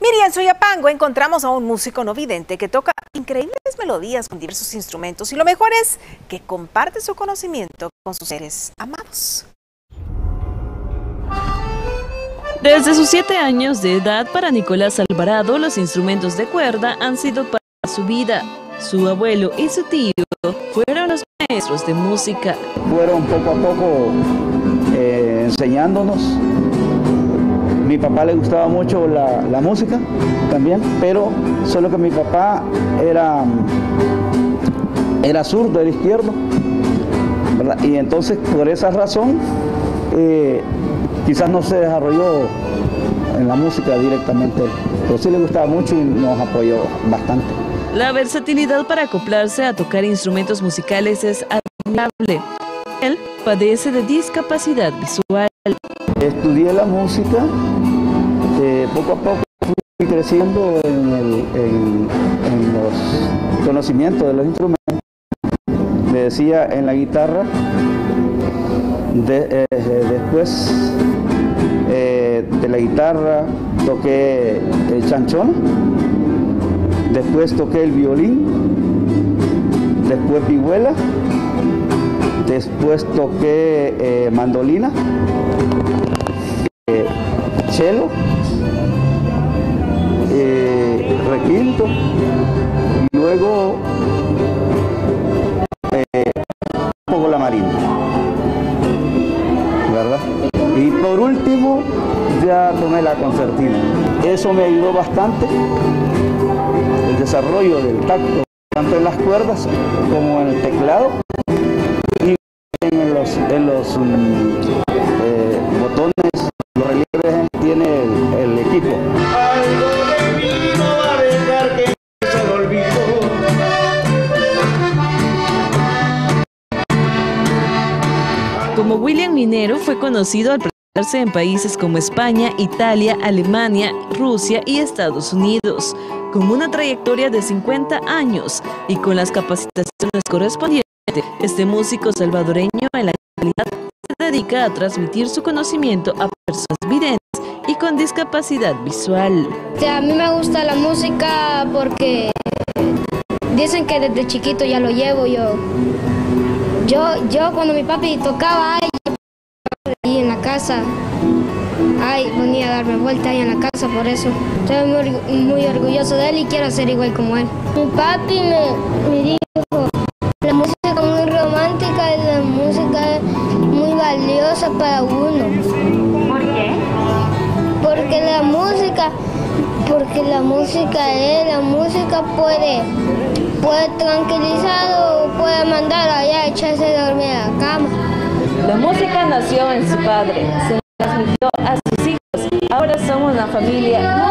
Miriam Soyapango encontramos a un músico no vidente que toca increíbles melodías con diversos instrumentos y lo mejor es que comparte su conocimiento con sus seres amados. Desde sus siete años de edad, para Nicolás Alvarado, los instrumentos de cuerda han sido para su vida. Su abuelo y su tío fueron los maestros de música. Fueron poco a poco eh, enseñándonos mi papá le gustaba mucho la, música también, pero solo que mi papá era, era zurdo, era izquierdo. Y entonces por esa razón eh, quizás no se desarrolló en la música directamente, pero sí le gustaba mucho y nos apoyó bastante. La versatilidad para acoplarse a tocar instrumentos musicales es admirable. Él padece de discapacidad visual. Estudié la música, eh, poco a poco fui creciendo en, los conocimientos de los instrumentos. Me decía en la guitarra, eh, después eh, de la guitarra toqué el chanchón, después toqué el violín, después vihuela, después toqué mandolina cello, requinto, y luego eh, un poco la marina, ¿verdad? Y por último ya tomé la concertina. Eso me ayudó bastante el desarrollo del tacto, tanto en las cuerdas como en el teclado y en los, en los mm, eh, William Minero fue conocido al presentarse en países como España, Italia, Alemania, Rusia y Estados Unidos, con una trayectoria de 50 años y con las capacitaciones correspondientes, este músico salvadoreño en la actualidad se dedica a transmitir su conocimiento a personas videntes y con discapacidad visual. A mí me gusta la música porque dicen que desde chiquito ya lo llevo yo. Yo, yo cuando mi papi tocaba ahí en la casa, ay, venía a darme vuelta ahí en la casa, por eso. Estoy muy, muy orgulloso de él y quiero ser igual como él. Mi papi me, me dijo, la música es muy romántica y la música es muy valiosa para uno porque la música, porque la música es, la música puede, puede tranquilizar o puede mandar allá echarse a dormir a la cama. La música nació en su padre, se transmitió a sus hijos, ahora somos una familia